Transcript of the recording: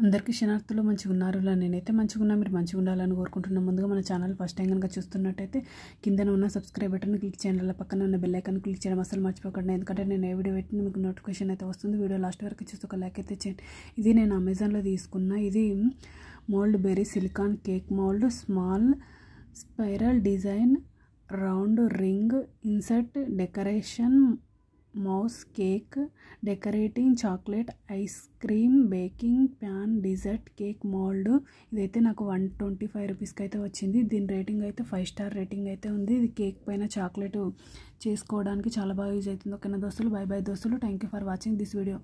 అందరికీ క్షణార్థులు మంచిగా ఉన్నారు నేనైతే మంచిగా ఉన్నా మీరు మంచిగా ఉండాలని కోరుకుంటున్నాను ముందుగా మన ఛానల్ ఫస్ట్ టైం కనుక చూస్తున్నట్టయితే కిందన ఉన్న సబ్స్క్రైబ్ బటన్ క్లిక్ చేయండి అలా పక్కన ఉన్న బెల్ ఐకాన్ క్లిక్ చేయడం అసలు మర్చిపోకండి. ఎందుకంటే నేను ఏ వీడియో పెట్టిన మీకు నోటిఫికేషన్ అయితే వస్తుంది. వీడియో లాస్ట్ వరకు చూసి ఒక లైక్ అయితే చేయండి. ఇది నేను అమెజాన్లో తీసుకున్న ఇది mould berry silicone cake mould small spiral design round ring insert decoration mousse cake decorating chocolate ice cream baking pan dessert cake mould. ఇదైతే నాకు వన్ ట్వంటీ ఫైవ్ రూపీస్కి అయితే వచ్చింది. దీని రేటింగ్ అయితే ఫైవ్ స్టార్ రేటింగ్ అయితే ఉంది. ఇది కేక్ పైన చాక్లెట్ చేసుకోవడానికి చాలా బాగా యూజ్ అవుతుంది. ఓకేనా దోస్తులు? బై బై దోస్తులు. Thank you for watching this video.